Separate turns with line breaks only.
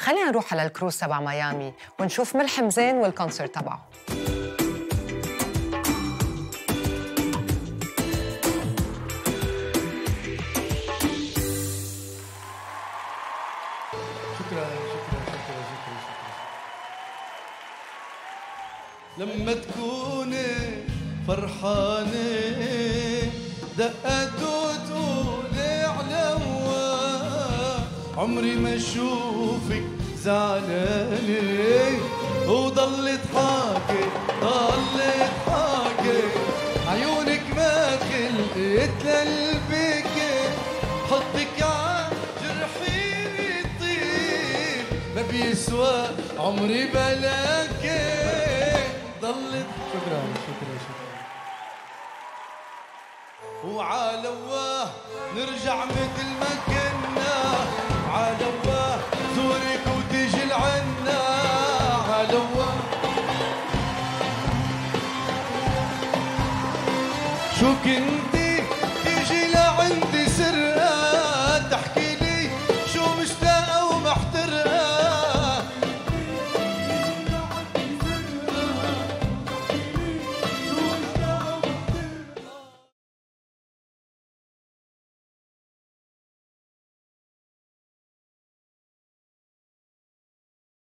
خلينا نروح على الكروز تبع ميامي ونشوف ملحم زين والكونسرت تبعه.
شكرا شكرا شكرا شكرا شكرا. لما تكوني فرحانة عمري ما أشوفك زعلانة. وضلت حاكي ضلت حاكي. عيونك ما خلقت للبكي حطك ع جرحي بيطير ما بيسوى عمري بلاكي ضلت. شكرا شكرا شكرا. وعالواه نرجع مثل ما كنا. Çok indi